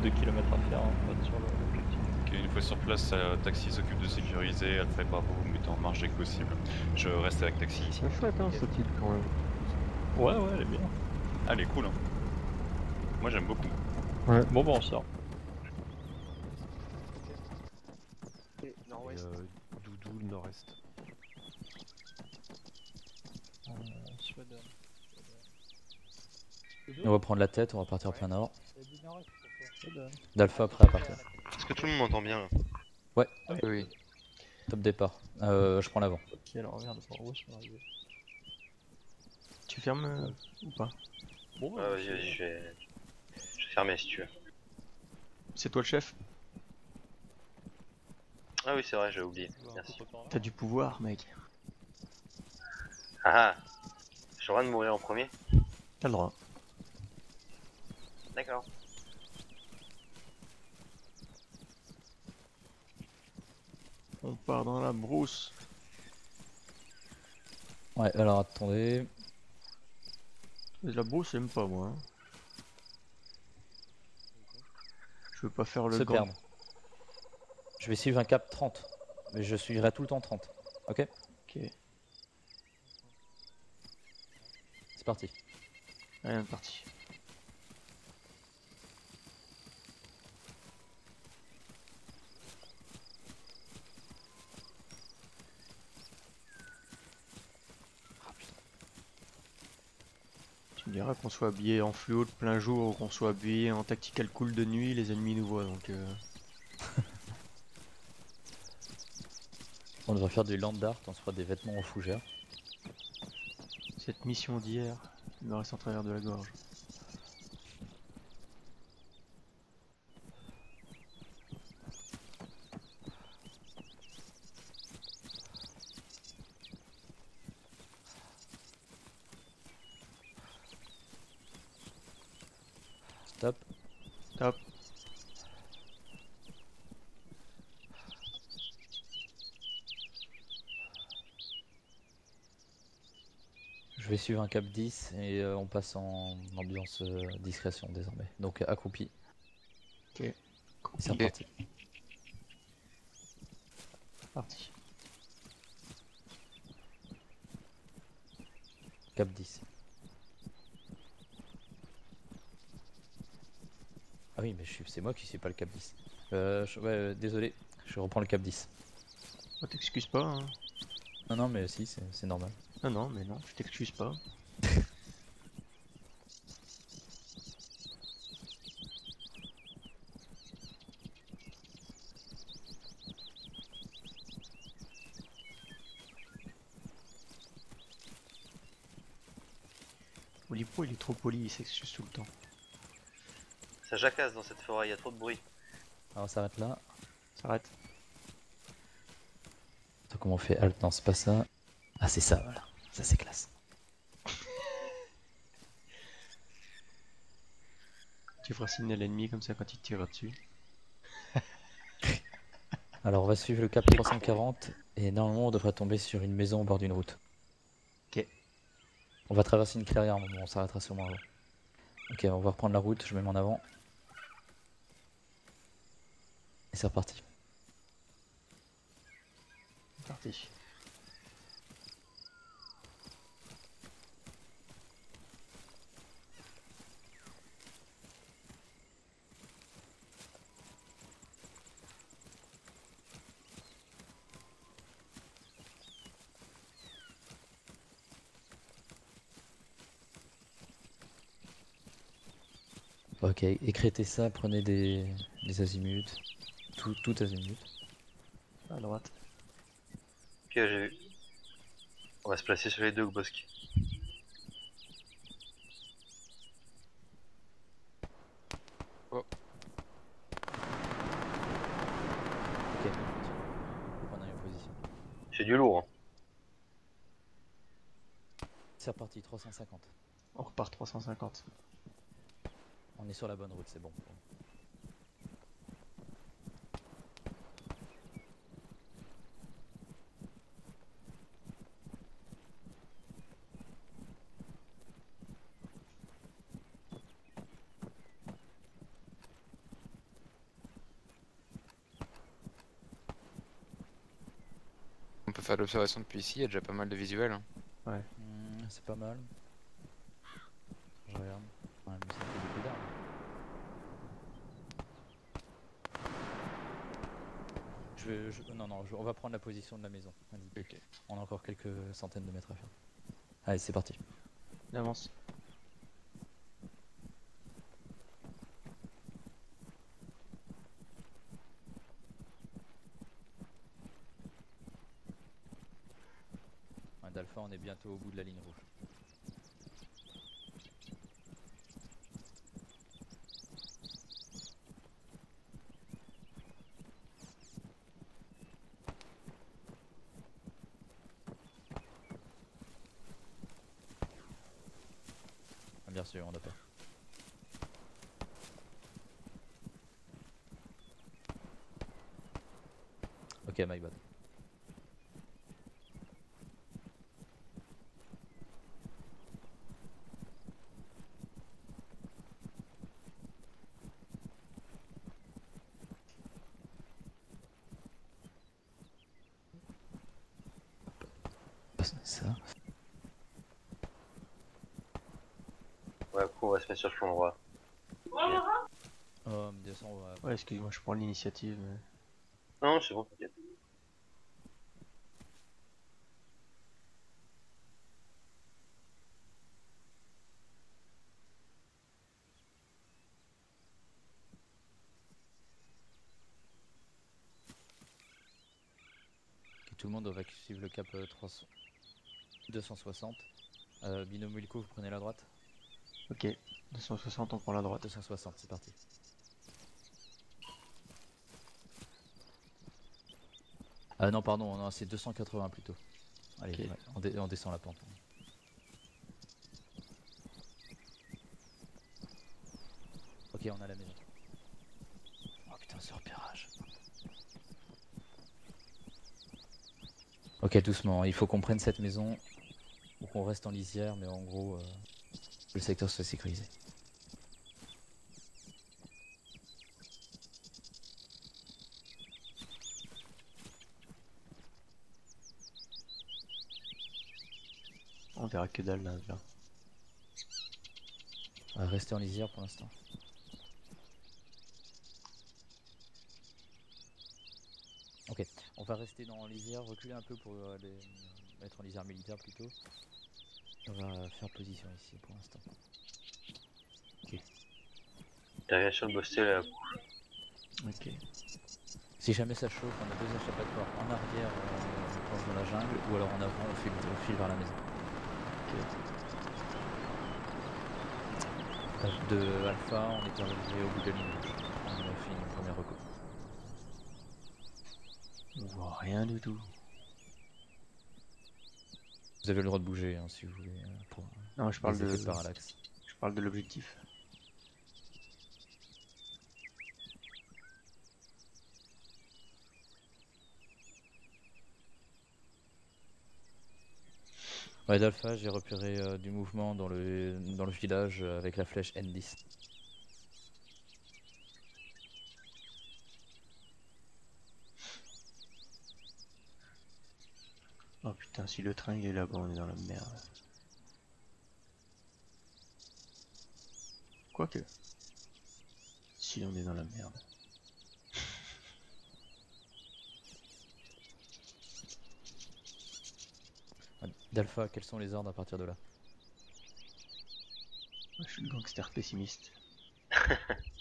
de kilomètres à faire hein, pour être sur l'objectif. Ok, une fois sur place, euh, Taxi s'occupe de sécuriser, Alpha et Bravo vous mettez en marge dès que possible. Je reste avec Taxi ici. C'est chouette hein, ce titre quand même. Ouais, ouais, elle est bien. Ah, elle est cool hein. Moi j'aime beaucoup. Bon, bon, on sort. Et euh, Doudou, le nord-est. Euh. On va prendre la tête, on va partir plein nord. D'Alpha prêt à partir. Est-ce que tout le monde m'entend bien là Ouais, Oui. top départ. Euh, je prends l'avant. Ok, alors regarde, où je suis arrivé. Tu fermes euh, ou pas Bon, Ouais, vas-y, vas-y, je vais... Je vais fermer si tu veux. C'est toi le chef Ah oui, c'est vrai, j'ai oublié. Merci. T'as du pouvoir, mec. Ah ah J'ai le droit de mourir en premier T'as le droit. D'accord. On part dans la brousse. Ouais, alors attendez. Mais La brousse, j'aime pas moi. hein. Je veux pas faire le se grand. perdre. Je vais suivre un cap 30. Mais je suivrai tout le temps 30. Ok? Ok, C'est parti. rien de parti. Tu diras qu'on soit habillé en fluo de plein jour ou qu'on soit habillé en tactical cool de nuit, les ennemis nous voient donc. euh, On devrait faire du land art, on se fera des vêtements en fougère. Cette mission d'hier me reste en travers de la gorge. Stop. Top. Je vais suivre un cap 10 et euh, on passe en ambiance euh, discrétion désormais. Donc accroupi. Ok. C'est reparti. Parti. Cap 10. Ah oui, mais c'est moi qui suis pas le cap 10. Euh, je- ouais, euh, désolé, je reprends le cap 10. Oh, t'excuses pas, hein. Non, non, mais si, c'est normal. Non, non, mais non, je t'excuse pas. Olipo, il est trop poli, il s'excuse tout le temps. Ça jacasse dans cette forêt, il y a trop de bruit. Alors on s'arrête là. S'arrête. Attends, comment on fait Alt? Non, c'est pas ça. Ah, c'est ça, voilà. Ça, c'est classe. Tu feras signe à l'ennemi comme ça quand il te tirera dessus. Alors, on va suivre le cap 340 et normalement, on devrait tomber sur une maison au bord d'une route. Ok. On va traverser une clairière, mais bon, on s'arrêtera sûrement avant. Ok, on va reprendre la route, je me mets en avant. Et c'est reparti. C'est parti. Ok, écrétez ça, prenez des, des azimuts. Tout, tout azimut. À droite. Ok, j'ai vu. On va se placer sur les deux bosques. Ok. Prenez une position. C'est du lourd. Hein. C'est reparti, 350. On repart 350. On est sur la bonne route, c'est bon. On peut faire l'observation depuis ici, il y a déjà pas mal de visuels. Hein. Ouais. Mmh, c'est pas mal. Je regarde. Vais, je- non, non, je- on va prendre la position de la maison. On a encore quelques centaines de mètres à faire. Allez, c'est parti. On avance. Ouais, D'Alpha, on est bientôt au bout de la ligne rouge. Ah, Bien sûr, on a peur. Ok, my bad. Ça. Ouais, après, on va se mettre sur le flanc droit. Oh, façon, on va- Ouais, excuse-moi, je prends l'initiative. mais- Non, c'est bon, t'inquiète. Tout le monde va suivre le cap euh, 300... 260. Euh, binôme Wilco, vous prenez la droite Ok, 260, on prend la droite. 260, c'est parti. Ah non, pardon, non, c'est 280 plutôt. Allez, Ok. ouais, on, dé- on descend la pente. Ok, on a la maison. Oh putain, ce repérage. Ok, doucement, il faut qu'on prenne cette maison ou qu'on reste en lisière, mais en gros, euh, le secteur soit sécurisé. On verra que dalle là. là. On va rester en lisière pour l'instant. Ok, on va rester dans lisière, reculer un peu pour euh, les mettre en lisière militaire plutôt. On va faire position ici pour l'instant. Derrière sur le bostel, là. Ok. Si jamais ça chauffe, on a deux échappatoires en arrière, euh, dans la jungle, ou alors en avant, on file, on file vers la maison. Page de Alpha, on est arrivé au bout de la ligne. On a fait une première reco. On voit rien du tout. Vous avez le droit de bouger hein, si vous voulez. euh, pour Non, je parle de parallaxe. je parle de l'objectif. Ouais, d'Alpha, j'ai repéré euh, du mouvement dans le, dans le village euh, avec la flèche N10. Oh putain, si le train il est là-bas, on est dans la merde. Quoique. Si on est dans la merde. D'Alpha, quels sont les ordres à partir de là? Moi, Je suis le gangster pessimiste.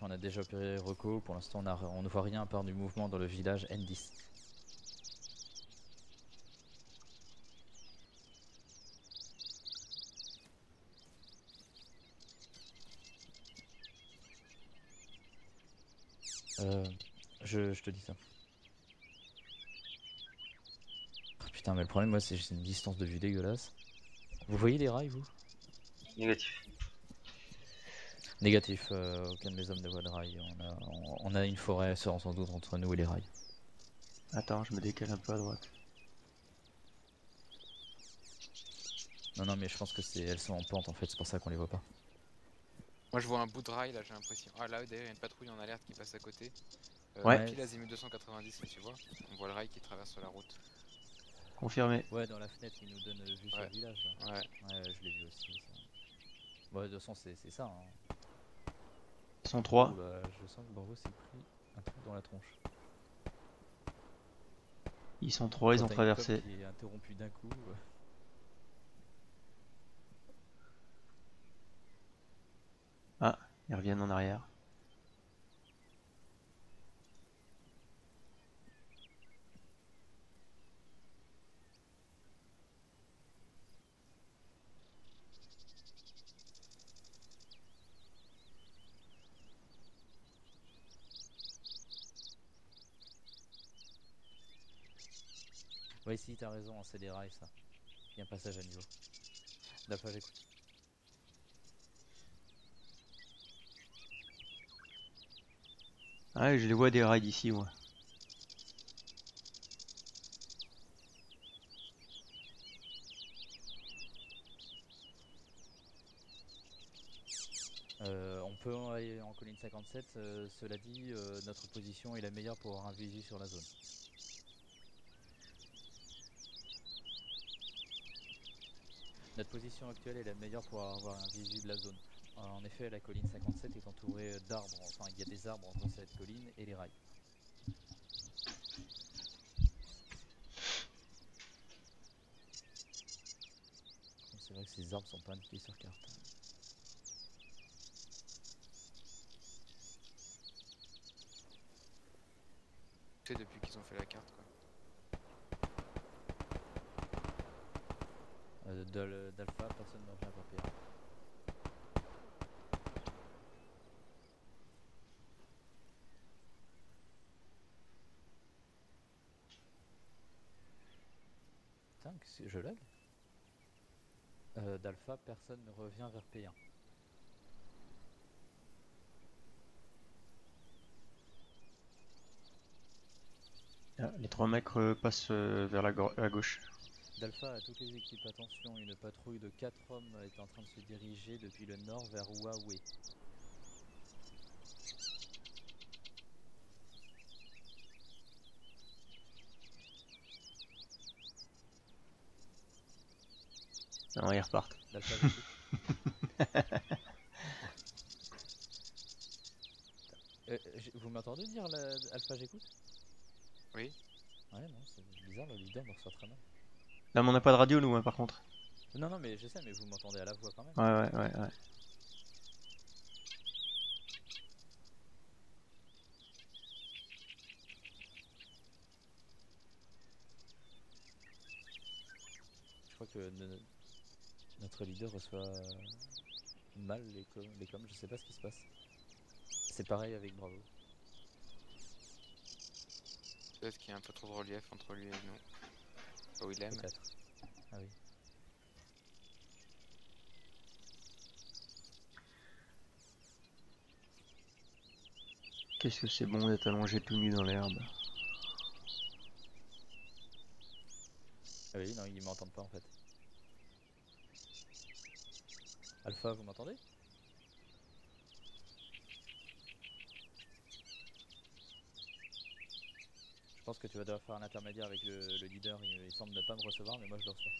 On a déjà opéré Reco. Pour l'instant, on, ne voit rien à part du mouvement dans le village N10. Euh, je, te dis ça. Ah, putain, mais le problème, moi, c'est j'ai une distance de vue dégueulasse. Vous voyez les rails, vous? Négatif. Négatif, euh, aucun de mes hommes ne voit de rails. On a, on, on a une forêt sans sans doute entre nous et les rails. Attends, je me décale un peu à droite. Non, non, mais je pense que c'est elles sont en pente en fait, c'est pour ça qu'on les voit pas. Moi je vois un bout de rail là, j'ai l'impression. Ah là, d'ailleurs, il y a une patrouille en alerte qui passe à côté. Euh, Ouais. Pile azimut 290, là, tu vois. On voit le rail qui traverse la route. Confirmé. Ouais, dans la fenêtre, il nous donne euh, vue sur le village. Là. Ouais. Ouais, je l'ai vu aussi. Ça. Bon, de toute façon, c'est c'est ça. Hein. 103. Oula, je sens que Bravo s'est pris un truc dans la tronche. Ils sont trois, ils ont traversé. com Qui est interrompu d'un coup. euh. Ils reviennent en arrière. Ouais, si, t'as raison, hein, c'est des rails ça. Il y a un passage à niveau. D'Alpha, j'écoute. Ah, je les vois des rails d'ici, moi. Euh, on peut aller en colline 57, euh, cela dit, euh, notre position est la meilleure pour avoir un visu sur la zone. Notre position actuelle est la meilleure pour avoir un visu de la zone. En effet, la colline 57 est entourée d'arbres, enfin il y a des arbres entre cette colline et les rails. C'est vrai que ces arbres sont pas indiqués sur carte. Tu sais, depuis qu'ils ont fait la carte quoi. Euh, d'al- D'alpha, personne ne revient par PA. Putain, qu'est-ce que je lag euh, D'alpha, personne ne revient vers P1. Ah, les trois mecs euh, passent euh, vers la, la gauche. D'Alpha à toutes les équipes, attention, une patrouille de 4 hommes est en train de se diriger depuis le nord vers Huawei. Non, ils repartent. Euh, vous m'entendez dire la- Alpha, j'écoute? Oui. Ouais, non, c'est bizarre, le leader me reçoit très mal. Là, mais on n'a pas de radio, nous, hein, par contre. Non, non, mais je sais, mais vous m'entendez à la voix quand même. Ouais, ouais, ouais, ouais. Je crois que notre leader reçoit mal les coms, les coms, je sais pas ce qui se passe. C'est pareil avec Bravo. Peut-être qu'il y a un peu trop de relief entre lui et nous. Où il aime. Peut-être. Ah oui. Qu'est-ce que c'est bon d'être allongé tout nu dans l'herbe? Ah oui, non, ils m'entendent pas en fait. Vous m'entendez? Je pense que tu vas devoir faire un intermédiaire avec le, le leader, il, il semble ne pas me recevoir, mais moi je le reçois.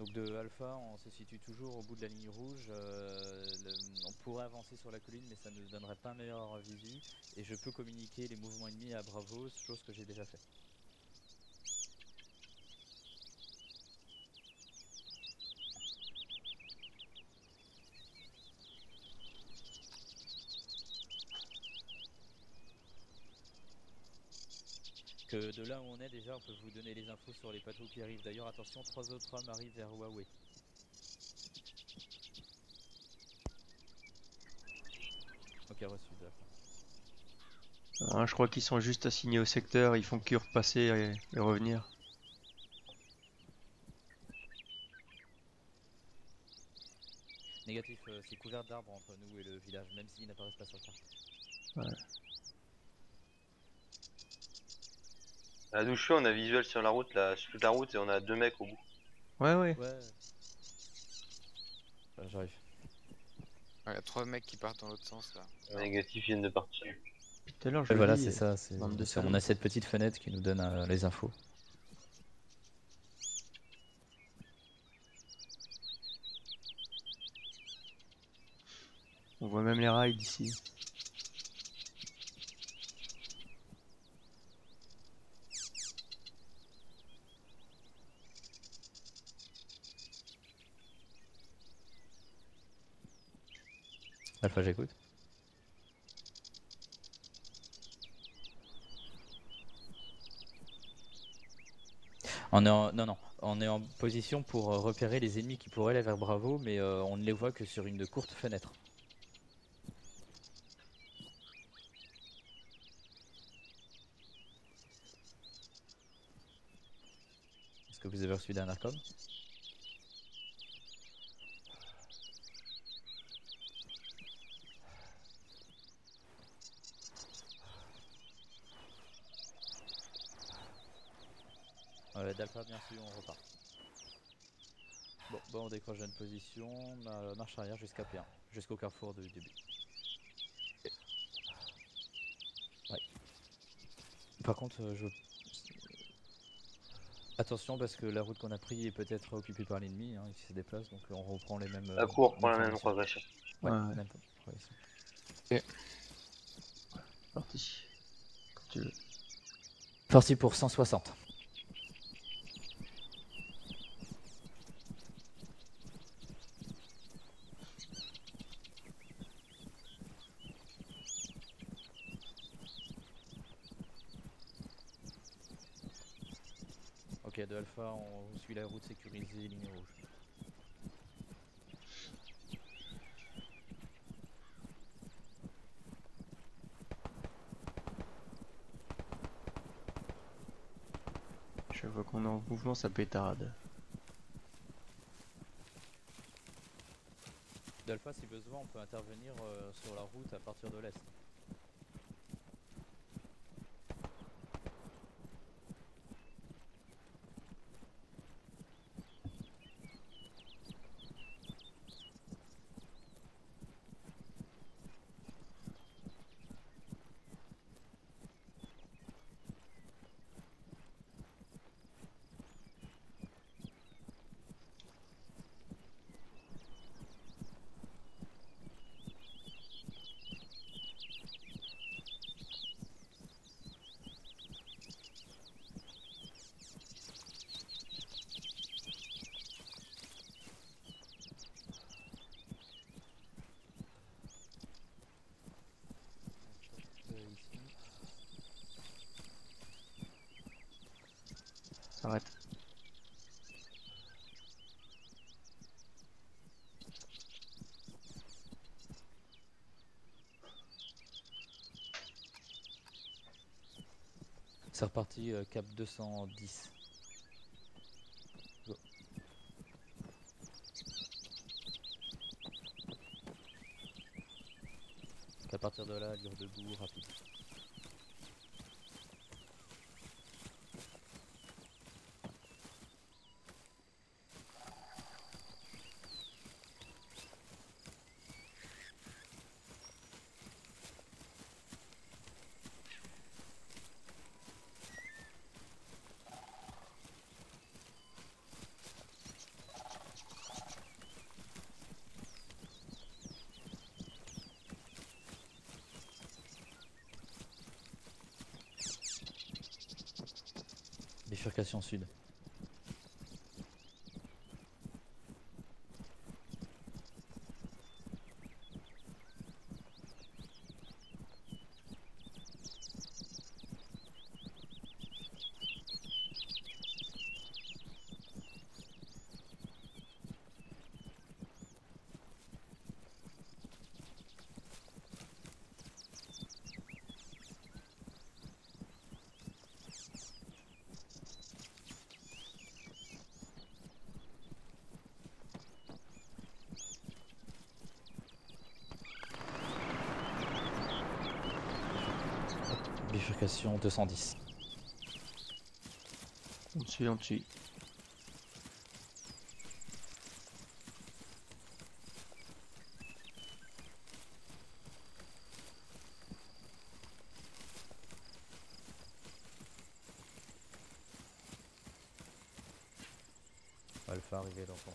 Donc de Alpha, on se situe toujours au bout de la ligne rouge. euh, on pourrait avancer sur la colline, mais ça ne donnerait pas un meilleur visu. Et je peux communiquer les mouvements ennemis à Bravo, chose que j'ai déjà fait. De là où on est déjà, on peut vous donner les infos sur les patrouilles qui arrivent. D'ailleurs, attention, trois autres hommes arrivent vers Huawei. Ok, reçu. Ah, je crois qu'ils sont juste assignés au secteur, ils font que repasser et, et revenir. Négatif, euh, c'est couvert d'arbres entre nous et le village, même s'ils n'apparaissent pas sur la carte. À suis, on a visuel sur la route, là, sur toute la route, et on a deux mecs au bout. Ouais, ouais. Ouais. Bah, J'arrive. Il y a trois mecs qui partent dans l'autre sens là. Les négatifs viennent de partir. Tout à l'heure, je Ouais, voilà, c'est ça. c'est- bande de c'est- On a cette petite fenêtre qui nous donne euh, les infos. On voit même les rails d'ici. Alpha, j'écoute. On est en... Non, non. On est en position pour euh, repérer les ennemis qui pourraient aller vers Bravo, mais euh, on ne les voit que sur une courte fenêtre. Est-ce que vous avez reçu d'un com Euh, D'Alpha, bien sûr, on repart. Bon, bon, on décroche une position, ma- marche arrière jusqu'à P1, jusqu'au carrefour du début. Ouais. Par contre, euh, je... Attention parce que la route qu'on a prise est peut-être occupée par l'ennemi, hein, il se déplace, donc on reprend les mêmes... À euh, court, prend la même progression. Ouais, Ouais. même progression. Parti. Quand tu veux. Parti pour 160. Ok, de Alpha, la route sécurisée, ligne rouge. Je vois qu'on est en mouvement, ça pétarade. D'Alpha, si besoin, on peut intervenir euh, sur la route à partir de l'est. Euh, ici. S'arrête. C'est reparti, euh, cap 210. Go. À partir de là, allure debout, rapide. Sud. Bifurcation 210. On te suit, on te suit. Alpha arrivé dans son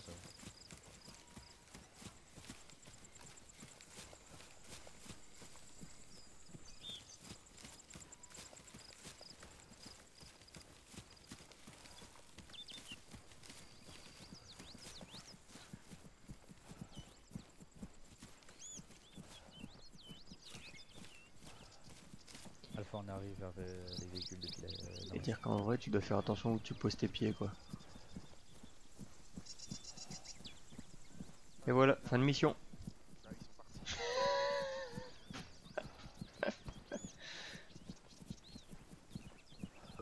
on arrive vers euh, les véhicules depuis la. dans Et dire qu'en vrai, tu dois faire attention où tu poses tes pieds, quoi. Et voilà, fin de mission. Ah, ils sont partis.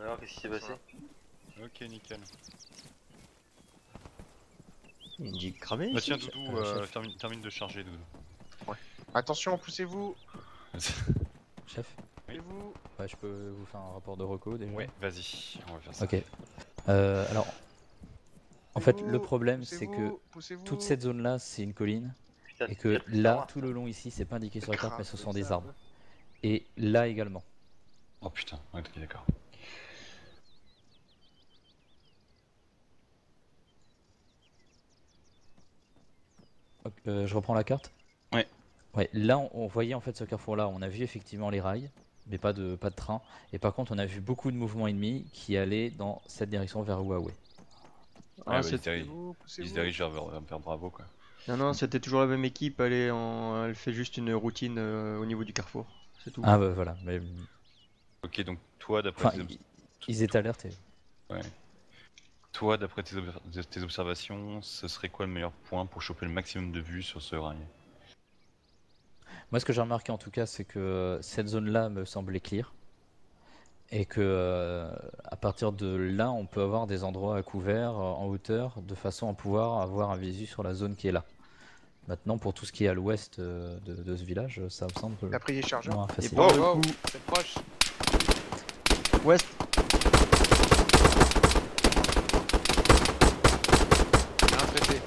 Alors, qu'est-ce qui s'est passé? Ok, nickel. Il y a une jeep cramée Bah tiens, Doudou, euh, euh, termine, termine de charger, Doudou. Attention, poussez-vous Chef Je peux vous faire un rapport de reco déjà Ouais, vas-y, on va faire ça. Ok. Euh, alors, en fait, le problème, c'est que toute cette zone-là, c'est une colline, Putain, et que là, tout le long ici, c'est pas indiqué sur la carte, mais ce sont des arbres. Et là également. Oh putain, ouais, ok, d'accord. Euh, je reprends la carte? Ouais. Ouais, là, on, on voyait en fait ce carrefour-là, on a vu effectivement les rails, mais pas de, pas de train. Et par contre, on a vu beaucoup de mouvements ennemis qui allaient dans cette direction vers Huawei. Ah, Ouais, ouais, c'est- il se dirige- Poussez-vous, il se poussez-vous. dirige vers, Bravo, quoi. Non, non, c'était toujours la même équipe. Elle, est en... elle fait juste une routine euh, au niveau du carrefour. C'est tout. Ah bah voilà, mais Ok, donc toi, d'après enfin, tes, ils, ils étaient alertés. toi, d'après tes, ob- tes observations, ce serait quoi le meilleur point pour choper le maximum de vues sur ce rail? Moi, ce que j'ai remarqué en tout cas, c'est que cette zone-là me semblait clear. Et que euh, à partir de là, on peut avoir des endroits à couvert euh, en hauteur de façon à pouvoir avoir un visu sur la zone qui est là. Maintenant, pour tout ce qui est à l'ouest euh, de, de ce village, ça me semble T'as pris les chargeurs moins Et facile. pour le Wow, wow. coup, C'est proche ouest, Il y a un traité.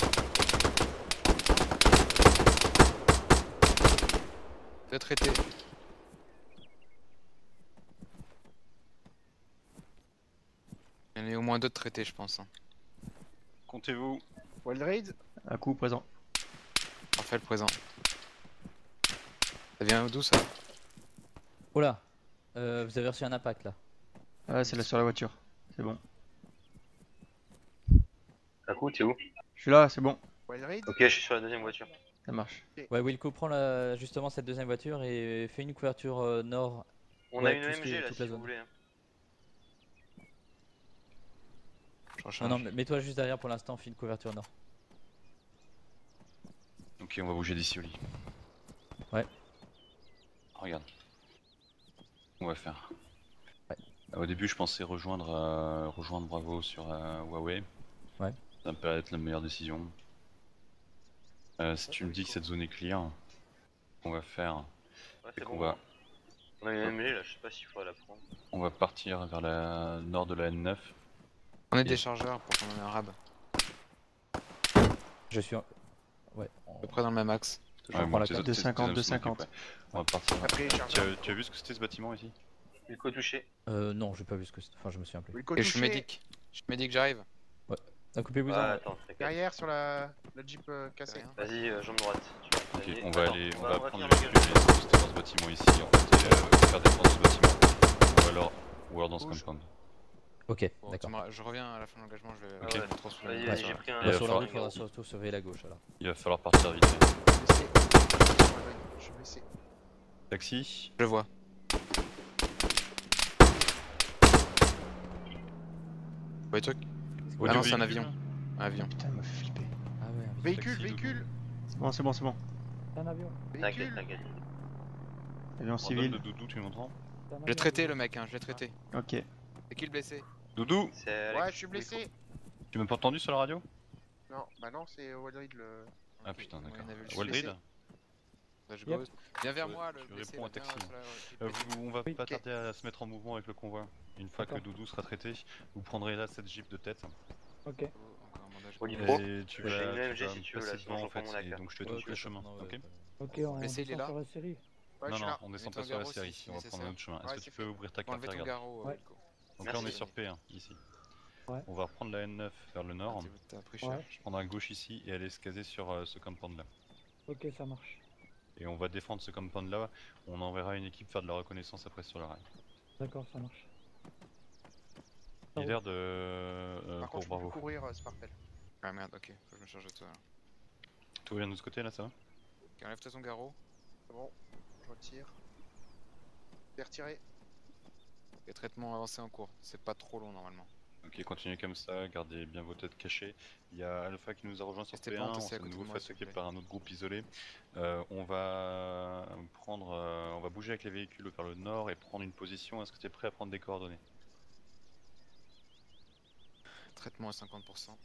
Il y en a au moins deux de traités, je pense. hein. Comptez-vous Wild Raid à coup présent. Parfait, le présent. Ça vient d'où ça? Oh là Euh, Vous avez reçu un impact là. Ah, c'est là sur la voiture. C'est bon. À coup, t'es où? Je suis là, c'est bon. Wild Raid Ok, je suis sur la deuxième voiture. Ça marche. Ouais, Wilco, prends la- justement cette deuxième voiture et fais une couverture euh, nord. On Ouais, a une est- MG là, toute si la vous zone. voulez. hein. Non, non, mais mets-toi juste derrière pour l'instant, fais une couverture nord. Ok, on va bouger d'ici au lit. Ouais. Regarde. On va faire. Ouais. Euh, Au début, je pensais rejoindre, euh, rejoindre Bravo sur euh, Huawei. Ouais. Ça me paraît être la meilleure décision. Euh, si tu me dis que cette zone est clear, on va faire, Ouais, c'est qu'on bon. va, On a une MG là, je sais pas s'il faudrait la prendre. on va partir vers la nord de la N9. On est des chargeurs pour qu'on en ait un rab. Je suis. en- Ouais. on- À peu près dans le même axe. Je Ouais, reprends la tes- carte. tes- 250, tes- tes- 250. ouais. On va partir. Après, Tu as, tu as vu ce que c'était ce bâtiment ici? Wilco touché. Euh, non, j'ai pas vu ce que c'était. Enfin, je me souviens plus. Et je suis médic. Je suis médic, j'arrive. Occupez-vous Ah, attends. Derrière sur la, la Jeep euh, cassée. rien. Vas-y, euh, jambe droite. Ok, on va Attends, aller, on va- va on va prendre le dans ce bâtiment ici en fait et euh, faire défense ce bâtiment. Ou alors, ou alors dans ce compound. Ok, Bon, d'accord. je reviens à la fin de l'engagement, je vais Ok. je vais trop sous la Vas-y, j'ai pris un. Il Bah, va falloir- faudra surtout surveiller la gauche alors. Il va falloir partir vite. Je suis blessé. Taxi Je le vois. Ouais, toi Ah non, c'est un avion. Un avion. Putain, il m'a fait flipper. Ah ouais, un Véhicule, véhicule C'est bon, c'est bon, c'est bon. un avion. T'inquiète, Véhicule t'inquiète. Avion civil. de Doudou, tu m'entends Je l'ai traité le mec, hein, je l'ai traité. Ok. C'est qui le blessé? Doudou C'est. Ouais, je suis blessé. Tu m'as pas entendu sur la radio? Non, bah non, c'est Wild Raid le. Ah putain, d'accord. Waldrid. Ghost. Viens vers moi, le réponds à Taxi. Euh, on va pas tarder à se mettre en mouvement avec le convoi. Une fois que. Doudou sera traité, vous prendrez là cette jeep de tête. Ok. Oh. Et tu J'ai vas, une tu vas si tu passer devant je en fait, et donc je te donne le chemin, ok. Ok, on descend là sur la série. Non, non, on descend pas sur la série, on va prendre un autre chemin. Est-ce Ouais, que tu peux fait. ouvrir ta carte Ouais. Wilco. Donc là on est sur P1, ici. Ouais. On va reprendre la N9 vers le nord, je prendrai à gauche ici et aller se caser sur euh, ce compound là. Ok, ça marche. Et on va défendre ce compound là, on enverra une équipe faire de la reconnaissance après sur le rail. D'accord, ça marche. L'air de... euh, Par pour contre, je peux plus couvrir euh, Sparkle. Ah merde, ok, faut que je me charge de toi. là. Tout va bien de ce côté là, ça va Ok, enlève-toi ton garrot. C'est bon, je retire. C'est retiré. Et traitement avancé en cours. C'est pas trop long normalement. Ok, continuez comme ça, gardez bien vos têtes cachées. Il y a Alpha qui nous a rejoint sur Restez P1, plantés, on à s'est de côté de nouveau moi, fait s'il vous attaquer plaît. par un autre groupe isolé. Euh, on va prendre, euh, on va bouger avec les véhicules vers le nord et prendre une position. Est-ce que tu es prêt à prendre des coordonnées? Traitement à 50%.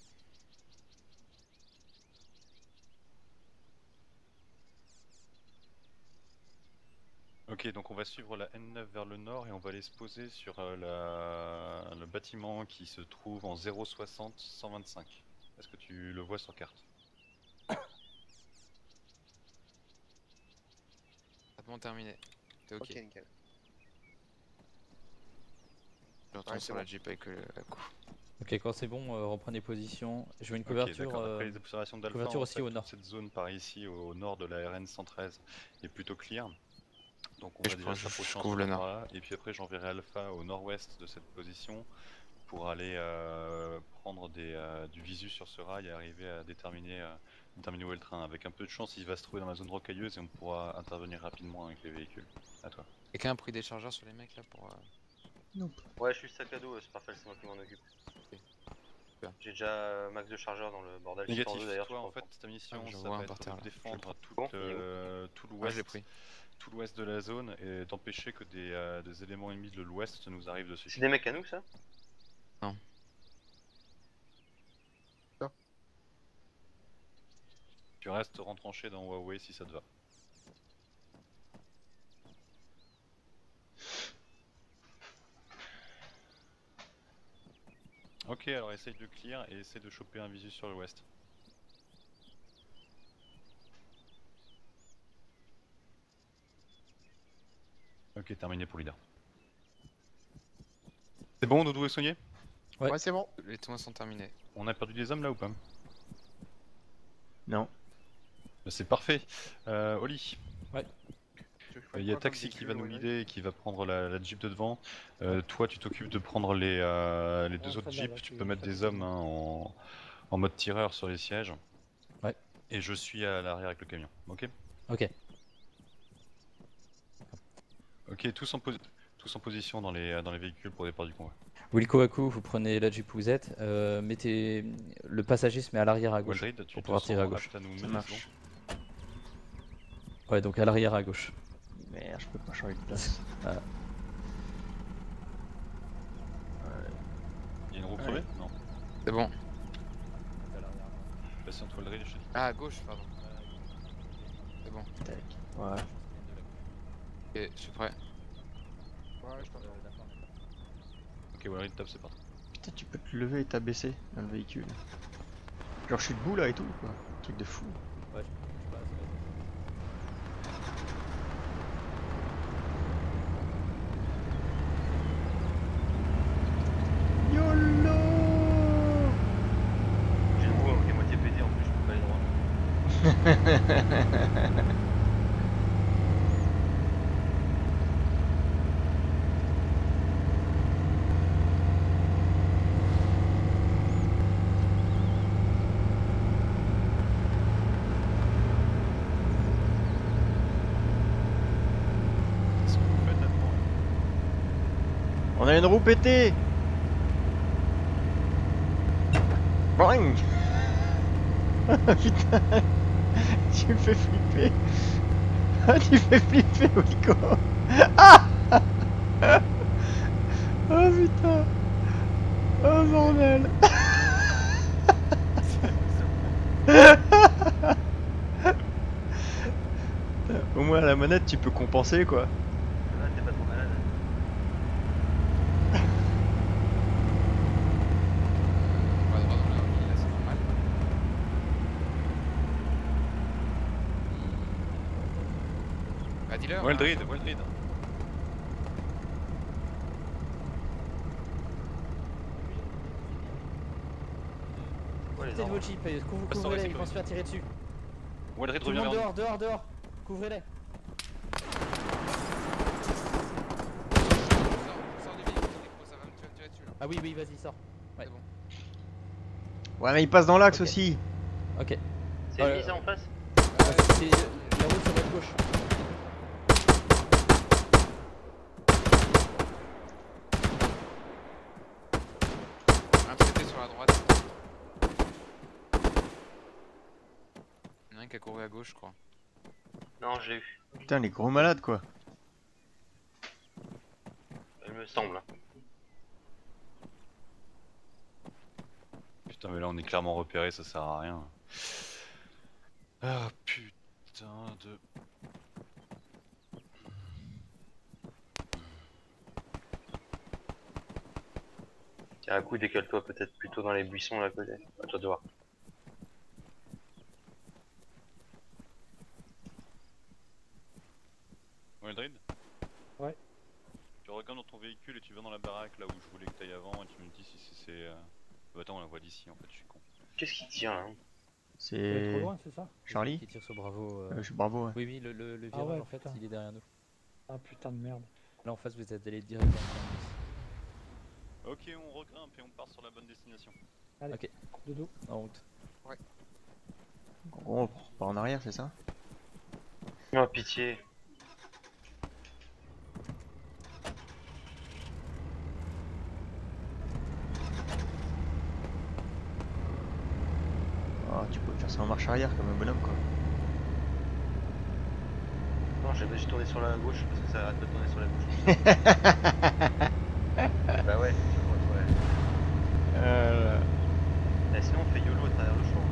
Ok, donc on va suivre la N9 vers le nord et on va aller se poser sur euh, la- le bâtiment qui se trouve en 060 125. Est-ce que tu le vois sur carte? Traitement terminé. T'es ok. Ok, nickel. Je retourne Ouais, sur la bon. Jeep avec le la coup. Ok, quand c'est bon, euh, reprenez position. Je veux une couverture. Après euh, les observations d'Alpha, couverture en aussi fait, au nord. cette zone par ici, au nord de la RN 113, est plutôt clear. Donc on Et va je déjà s'approcher en ce endroit-là, Et puis après j'enverrai Alpha au nord-ouest de cette position pour aller euh, prendre des, euh, du visu sur ce rail et arriver à déterminer, euh, déterminer où est le train. Avec un peu de chance, il va se trouver dans la zone rocailleuse et on pourra intervenir rapidement avec les véhicules. À toi. Quelqu'un a pris des chargeurs sur les mecs là pour. Ouais, je suis sac à dos, euh, Sparkle, c'est moi qui m'en occupe. J'ai déjà euh, max de chargeurs dans le bordel. Négatif, d'ailleurs, toi en fait ta mission Ah, je ça vois va être terre, de défendre tout, Bon, euh, tout l'ouest pris. tout l'ouest de la zone et d'empêcher que des, euh, des éléments ennemis de l'ouest nous arrivent dessus. C'est des mecs à nous, ça? Tu restes rentranché dans Huawei si ça te va. Ok, alors essaye de clear et essaye de choper un visu sur l'ouest. Ok, terminé pour leader. C'est bon, Doudou est soigné? Ouais. Ouais, c'est bon. Les tours sont terminés. On a perdu des hommes là ou pas? Non. Bah, C'est parfait. Euh, Oli, Tu veux que je il y a Taxi qui va nous guider et qui va prendre la, la Jeep de devant. Euh, toi, tu t'occupes de prendre les, euh, les deux Ouais, autres Jeeps. Tu peux mettre des hommes hein, en, en mode tireur sur les sièges. Ouais. Et je suis à l'arrière avec le camion. Ok? Ok. Ok, tous en, posi- tous en position dans les, dans les véhicules pour départ du convoi. Wilco Aku, vous prenez la Jeep où vous êtes. euh, mettez le passager se met à l'arrière à gauche. Pour pouvoir tirer à gauche. Ça marche. Ouais, donc à l'arrière à gauche. Merde, je peux pas changer de place. bon Il y a une roue Ouais. crevée Non. C'est bon. Ah, à gauche, pardon. C'est bon. Tac. Ouais. Ok, je suis prêt. Ouais, je t'entends. Ok, Waldrid, top, c'est parti. Putain, tu peux te lever et t'abaisser dans le véhicule. Genre, je suis debout là et tout, quoi. Truc de fou. Ouais, je, je passe. YOLO J'ai le bout qui est moitié pété en plus, je peux pas aller droit. Qu'est-ce que vous faites là-dedans là On a une roue pétée. Boing Putain Tu me fais flipper. Ah, tu fais flipper, Wico Ah. Oh putain. Oh bordel. Au manette, tu peux compenser quoi. Là, t'es pas trop malade. On va droit dans la rue, là c'est normal. Ouais, le hein. druide, ouais, le druide. De arbres. vos en couvrez-les, ils vont se faire tirer dessus. Ouais, le druide le revient vers dehors, dehors, dehors. Couvrez-les. Sors, sors du véhicule, Nico, ça va me tu vas me tirer dessus là. Ah oui, oui, vas-y, sors. Ouais. C'est bon. Ouais, mais il passe dans l'axe aussi. Ok. C'est Euh, ennemi ça en face c'est la route sur votre gauche. Un traité sur la droite. Il y en a un qui a couru à gauche, je crois. Non, je l'ai eu. Putain, les gros malades quoi. Il me semble. hein. Putain, mais là on est clairement repéré, ça sert à rien. Ah putain de. Tiens, un coup, décale-toi peut-être plutôt dans les buissons là à côté. À toi de voir. Ouais, le druide Ouais. Tu regardes dans ton véhicule et tu vas dans la baraque là où je voulais que t'ailles avant et tu me dis si c'est- c'est. euh, Bah attends, on la voit d'ici en fait, je suis con. Qu'est-ce qui tire là hein Il est trop C'est. loin, c'est ça? Charlie? Qui tire sur Bravo. euh. Euh, je suis bravo, ouais. Oui, oui, le, le, le Ah virage ouais, en fait, putain. il est derrière nous. Ah putain de merde. Là en face, vous êtes allé directement. Ok, on regrimpe et on part sur la bonne destination. Dodo. En route. En gros, on repart en arrière, c'est ça? Oh pitié. Ah, tu peux faire ça en marche arrière comme un bonhomme quoi. Non, j'ai j'ai tourné sur la gauche parce que ça arrête de tourner sur la gauche. bah ouais, je crois que ouais. Euh... Eh, sinon on fait YOLO à travers le champ.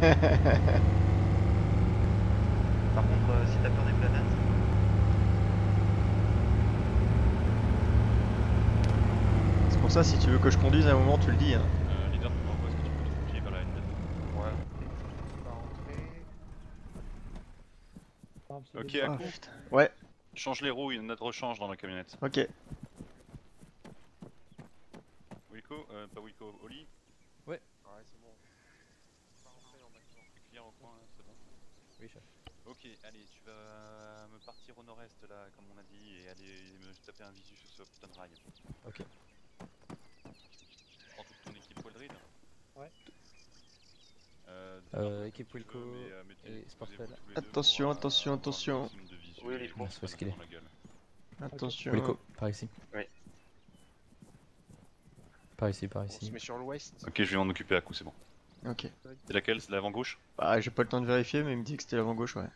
Par contre, euh, si t'as peur des planètes, C'est pour ça, si tu veux que je conduise à un moment, tu le dis. Hein. Euh, leader, tu m'envoies, est-ce que tu peux te pied vers la N4 ouais. Va rentrer. Ah, c'est Ok, à Ah, coup. Ouais, Change les roues, il y en a de rechange dans la camionnette. ok. Wilco, euh, pas Wilco, Oli, Ouais, c'est bon. Va rentrer en clair au coin, là, c'est bon. Oui, chef. Ok, allez, tu vas me partir au nord-est là, comme on a dit, et aller me taper un visu sur ce putain de rail. Ok. Prends toute ton équipe Waldrid. Ouais. Euh, Euh, équipe ce Wilco euh, et deux Attention, euh, attention, attention. Oui, se Où est-ce qu'il gueule. Attention. Wilco, par ici. Oui. Par ici, par On se ici. met sur l'ouest. Ok, je vais m'en occuper à coup, c'est bon. Ok. C'est laquelle? C'est l'avant gauche Bah, j'ai pas le temps de vérifier, mais il me dit que c'était l'avant gauche, ouais.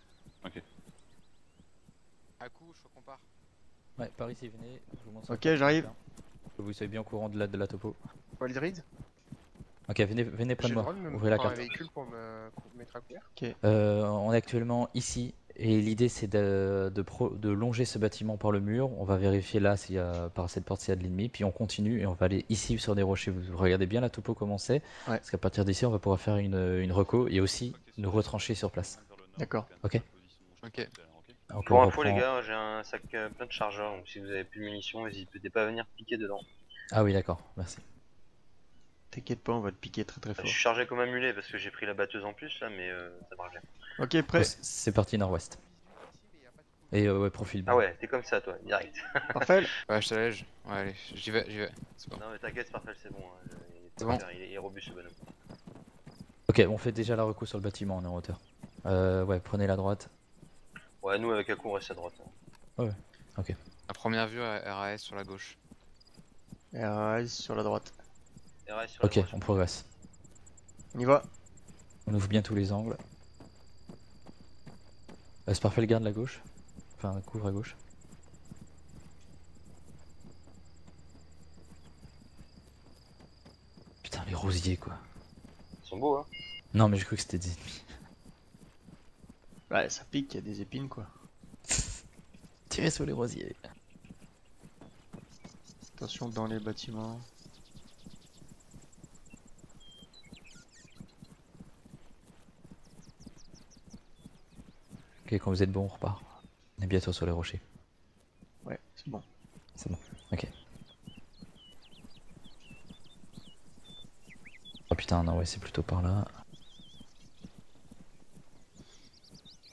À coup, je crois qu'on part. Ouais, par ici, venez. Je vous montre. Ok, j'arrive. Que vous soyez bien au courant de la, de la topo. Ok, venez, venez près de moi. Ouvrez la un carte. véhicule pour me mettre à couvert Euh, on est actuellement ici et l'idée c'est de, de, pro- de longer ce bâtiment par le mur. On va vérifier là s'il y a par cette porte s'il y a de l'ennemi, puis on continue et on va aller ici sur des rochers. Vous regardez bien la topo comment c'est, Ouais. parce qu'à partir d'ici on va pouvoir faire une, une reco et aussi nous retrancher sur place. D'accord. Ok. Ok. Donc, Pour info, les gars, j'ai un sac euh, plein de chargeurs, donc si vous avez plus de munitions, n'hésitez pas à venir piquer dedans. Ah oui d'accord, merci. T'inquiète pas, on va te piquer très très Je fort. suis chargé comme un mulet parce que j'ai pris la batteuse en plus là, mais euh, ça marche bien. Ok, prêt. C'est parti nord-ouest. Et euh, ouais, profil. Ah ouais, t'es comme ça toi, direct. Parfait. Ouais, je t'allège. Ouais, allez, j'y vais, j'y vais. C'est bon. non mais t'inquiète, parfait, c'est bon. hein, il est C'est pas bon. cher, Il est, il est robuste ce bonhomme. Ok, on fait déjà la reco sur le bâtiment, on est en hauteur. Euh, ouais, prenez la droite. Ouais, nous avec Aku on reste à droite. hein. À première vue, RAS sur la gauche. RAS sur la droite. Sur Ok, droite. on progresse. On y va. On ouvre bien tous les angles. Euh, c'est parfait, le garde la gauche. Enfin, couvre à gauche. Putain, les rosiers quoi. Ils sont beaux hein. Non, mais j'ai cru que c'était des ennemis. Ouais, ça pique, il y a des épines quoi. Tirez sur les rosiers. Attention dans les bâtiments. Ok, quand vous êtes bon, on repart. On est bientôt sur les rochers. Ouais, c'est bon. C'est bon, ok. Oh putain, non, ouais, c'est plutôt par là.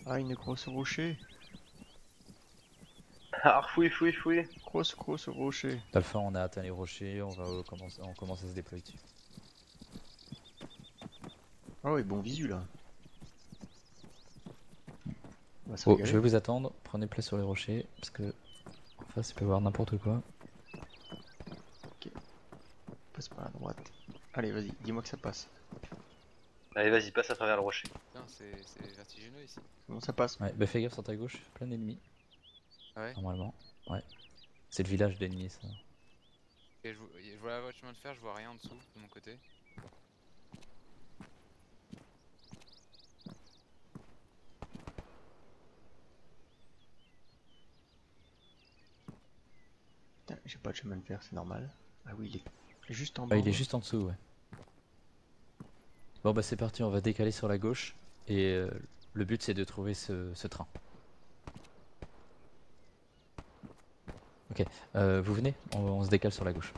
Ah, une grosse rocher. Ah, fouille, fouille, fouille. Grosse, grosse rocher. Alpha, on a atteint les rochers, on va euh, commencer, on commence à se déployer dessus. Ah ouais, bon visu là. On va se Oh, je vais vous attendre, prenez place sur les rochers, parce que en face, il peut y avoir n'importe quoi. Passe par la droite. Allez, vas-y, dis-moi que ça passe. Allez, vas-y, passe à travers le rocher. Putain, c'est vertigineux ici. Comment ça passe? Ouais, bah fais gaffe sur ta gauche, plein d'ennemis. Ah ouais? Normalement, ouais. C'est le village d'ennemis, ça. Et je, vois- je vois la voie de chemin de fer, je vois rien en dessous de mon côté. Putain, j'ai pas de chemin de fer, c'est normal. Ah oui, il est juste en bas. Ah, il est juste en dessous, ouais. Bon bah c'est parti, on va décaler sur la gauche. Et euh, le but c'est de trouver ce, ce train. Ok, euh, vous venez? On, on se décale sur la gauche.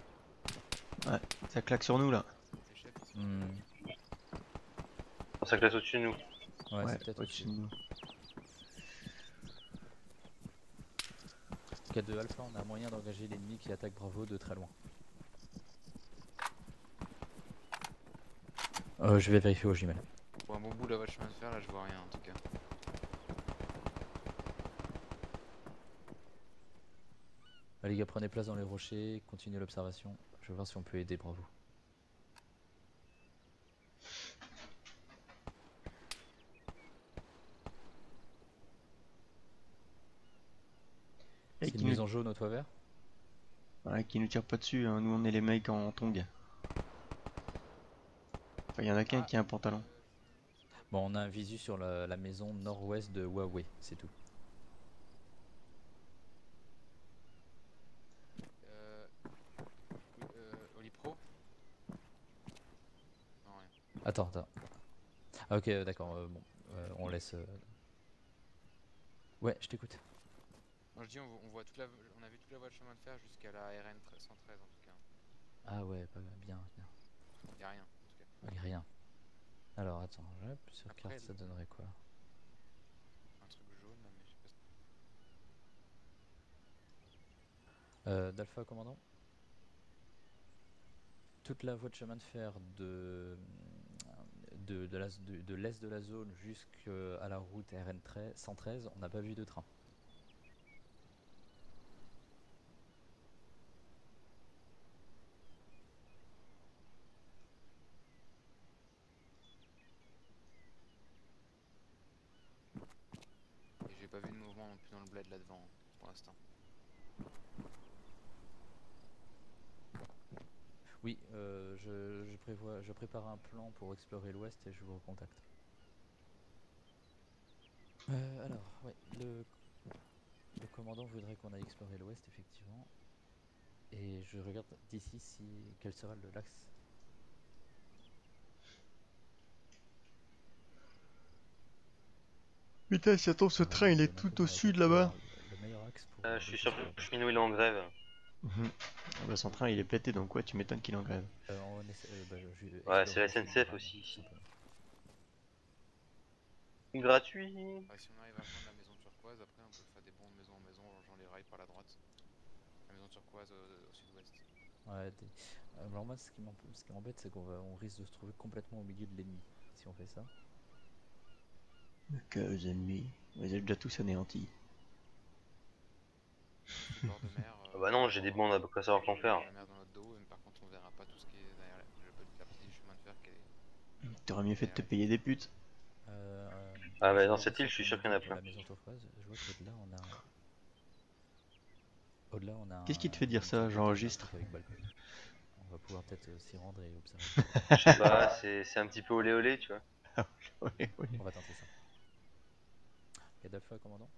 Ça claque sur nous là. Hmm, Ça classe au-dessus de nous. ouais, Ouais, c'est peut-être au-dessus au-dessus. de nous. Cas de Alpha, on a moyen d'engager l'ennemi qui attaque Bravo de très loin. Euh, je vais vérifier au jumelles. Pour un bon bout de la voie de chemin de fer, là je vois rien en tout cas. Allez les gars, prenez place dans les rochers, continuez l'observation. Je vais voir si on peut aider Bravo. C'est qui une nous... maison jaune au toit vert Ouais, qui nous tire pas dessus, hein. nous on est les mecs en tongs. Enfin, il y en a qu'un Ah. qui a un pantalon. Bon, on a un visu sur la, la maison nord-ouest de Huawei, c'est tout. Euh... euh... Olipro Non, rien. Attends, attends. Ah, ok, d'accord, euh, bon, euh, on laisse. euh. Ouais, je t'écoute. Je dis on, vo- on voit toute la... on a vu toute la voie de chemin de fer jusqu'à la RN 113 en tout cas. Ah ouais, pas bien, bien. Y a rien en tout cas. Ouais, rien. Alors attends, hop, sur Après, carte ça donnerait quoi? Un truc jaune là, mais je sais pas. si- euh, D'Alpha commandant Toute la voie de chemin de fer de, de, de la- de- de l'est de la zone jusqu'à la route RN 13 113, on n'a pas vu de train. Et j'ai pas vu de mouvement non plus dans le bled là devant pour l'instant. Oui, euh, je, prévois, je prépare un plan pour explorer l'ouest et je vous recontacte. Euh, alors, le, commandant voudrait qu'on aille explorer l'ouest, effectivement. Et je regarde d'ici si quel sera l'axe. Putain, si attends, ce euh, train il est tout au sud là-bas. Le, le meilleur axe pour. Euh, euh, je suis le sûr chemin. que le cheminot il est en grève. Mhm. Ah bah, son train il est pété donc ouais, tu m'étonnes qu'il est en grève. Euh, on essaie- euh, bah, je- je- Ouais, c'est la SNCF aussi, ici. Gratuit Ouais, si on arrive à prendre la maison turquoise, après on peut faire des bons de maison en maison en longeant les rails par la droite. La maison turquoise au, au sud-ouest. Ouais, euh, alors moi, ce qui m'em- ce qui m'embête, c'est qu'on va, on risque de se trouver complètement au milieu de l'ennemi si on fait ça. Que aux ennemis, ils ont déjà tous anéantis. Le bord de mer. Ah bah non, j'ai des bandes à pas savoir qu'en faire. La mer dans notre dos, mais par contre on verra pas tout ce qui est derrière la, le- la partie du chemin de fer qui est. T'aurais mieux fait de te payer des putes. Euh, Ah bah, je dans cette île, je suis sûr qu'il y en a plein. La maison turquoise, je vois qu'au-delà on a. Au-delà on a. Qu'est-ce qui te fait dire ça J'enregistre. avec balcon. On va pouvoir peut-être euh, s'y rendre et observer. Je sais pas, c'est c'est un petit peu olé olé, tu vois. Ouais, ouais. on va tenter ça. Gadalfa, commandant.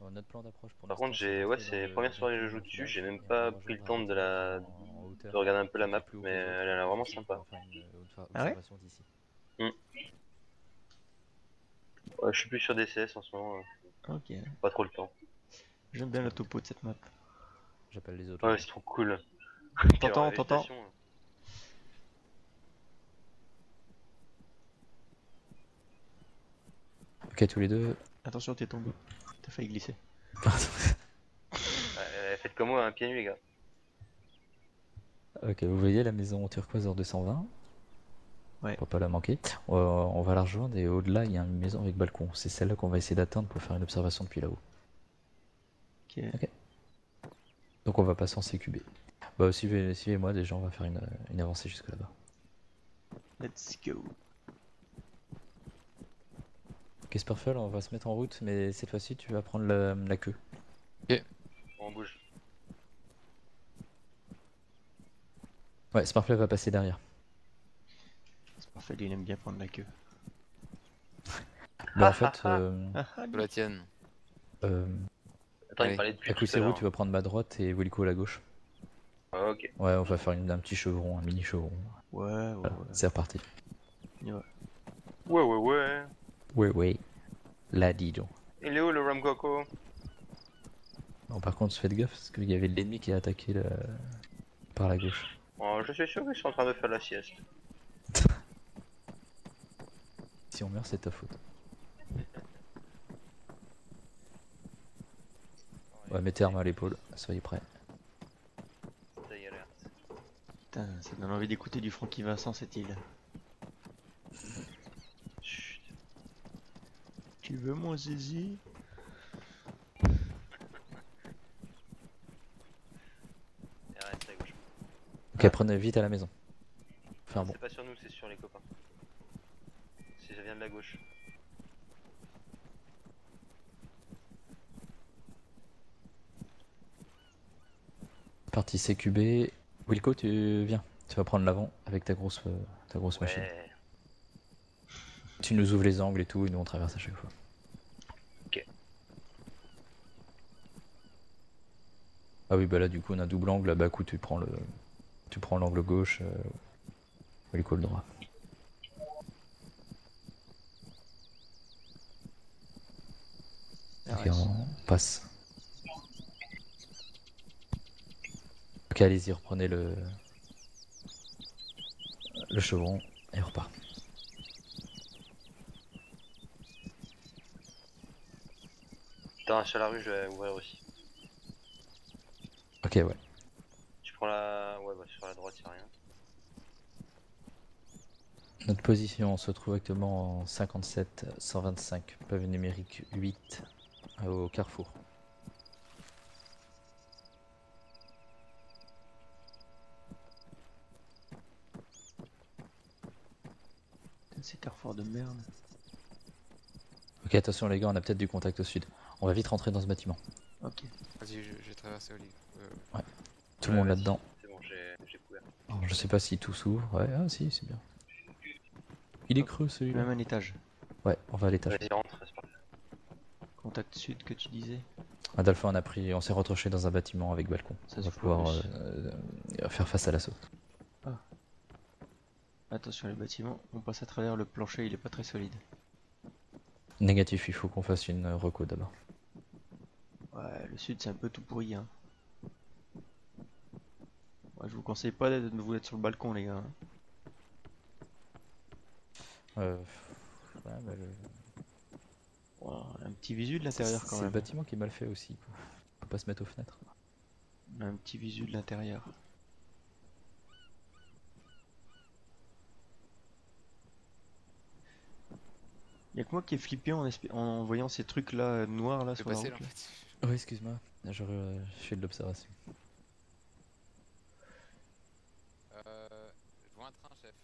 Bon, notre plan d'approche pour Par contre, j'ai- c'est ouais, c'est première soirée que je joue dessus, j'ai même pas pris le temps de la- de regarder un peu la map, mais autres, elle a l'air vraiment sympa. euh, Ah ouais d'ici. Ouais, je suis plus sur DCS en ce moment, euh, Ok. pas trop le temps. J'aime bien la topo de cette map. J'appelle les autres. Ouais, c'est trop cool. T'entends, t'entends Ok, tous les deux. Attention, t'es tombé. T'as failli glisser. euh, Faites comme moi, un pied nu, les gars. ok, vous voyez la maison turquoise en 220 Ouais. Pour pas la manquer. Euh, on va la rejoindre et au-delà, il y a une maison avec balcon. C'est celle-là qu'on va essayer d'atteindre pour faire une observation depuis là-haut. Ok. Donc on va passer en CQB. Bah suivez, suivez-moi déjà, on va faire une, une avancée jusque là-bas. Let's go. Ok Sparfle, on va se mettre en route, mais cette fois-ci tu vas prendre la, la queue. On bouge. Ouais, Sparfle va passer derrière. Parfait, il aime bien prendre la queue. Bah en fait, euh, De la tienne. euh, Attends, il parlait Kuseru, l'heure. tu vas prendre ma droite et Wilco à la gauche. Ah, ok. Ouais, on va faire une- un petit chevron, un mini chevron. Ouais, ouais, ouais. C'est reparti. Ouais. Ouais, ouais. Là, dis donc. Il est où le Ram Coco? Bon, par contre, faites gaffe parce qu'il y avait l'ennemi qui a attaqué le- par la gauche. Oh, Je suis sûr qu'ils sont en train de faire la sieste. Si on meurt, c'est ta faute. Ouais, mettez arme à l'épaule, soyez prêts. Putain, ça donne envie d'écouter du Francky Vincent cette île. Chut. Tu veux mon zizi à gauche. Ok, prenez vite à la maison. Enfin bon. C'est pas sur nous, c'est sur les copains. Si ça vient de la gauche. Partie CQB. Wilco, tu viens. Tu vas prendre l'avant avec ta grosse, euh, ta grosse machine. Tu nous ouvres les angles et tout, et nous on traverse à chaque fois. Ah oui, bah là du coup on a double angle. Bah coup tu prends le, tu prends l'angle gauche. Euh... Wilco le droit. Ok, on passe. Ok, allez-y, reprenez le le chevron et on repart. Putain, sur la rue, je vais ouvrir aussi. Ok, ouais. Tu prends la. Ouais, bah sur la droite, y'a rien. Notre position se trouve actuellement en 57 125, pavé numérique 8 euh, au carrefour. C'est carrefour de merde. Ok, attention les gars, on a peut-être du contact au sud. On va vite rentrer dans ce bâtiment. Vais traverser Olive. Euh, Tout le monde Ouais, là-dedans. C'est bon, j'ai j'ai couvert. Alors, je sais pas si tout s'ouvre. Ouais, ah si, c'est bien. Il est creux celui-là. Même un étage. Ouais, on va à l'étage. Vas-y, rentre, c'est parfait. Contact sud que tu disais. Adolphe, on a pris, on s'est retrouché dans un bâtiment avec balcon. Ça on va pouvoir euh, euh, faire face à l'assaut. Attention les bâtiments, on passe à travers le plancher, il est pas très solide. Négatif, il faut qu'on fasse une reco d'abord. Le sud c'est un peu tout pourri hein. Ouais, je vous conseille pas d'être- de vous être sur le balcon les gars. hein. Euh, ouais, bah, le- Wow, un petit visu de l'intérieur quand C'est le même. bâtiment qui est mal fait aussi. Quoi. Faut pas se mettre aux fenêtres. Un petit visu de l'intérieur. Y'a que moi qui est flippé en, en voyant ces trucs là noirs là sur la passer route. là en là. fait. Oui, excuse-moi. Je, fais de l'observation. Euh, je vois un train, chef.